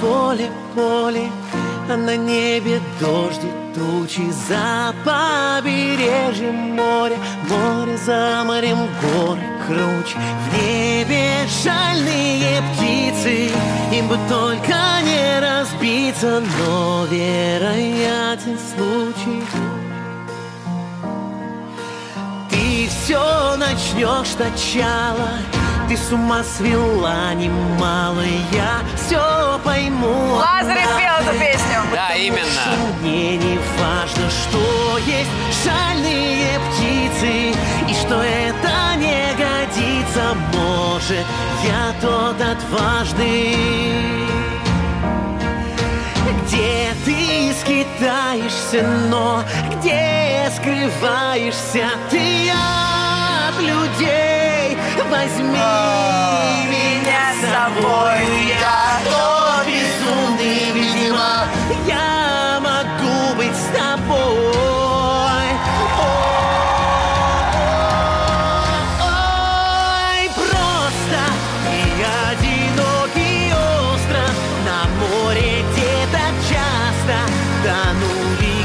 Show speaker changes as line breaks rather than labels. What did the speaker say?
поле, поле, а на небе дожди тучи. За побережьем моря, море за морем горы круче. В небе шальные птицы, им бы только не разбиться Но вероятен случай Ты все начнешь сначала ты с ума свела немало, я Мне не важно, что есть шальные птицы, и что это не годится. Может, я тот отважный. Где ты скитаешься, но где скрываешься ты от людей? Возьми меня с собой.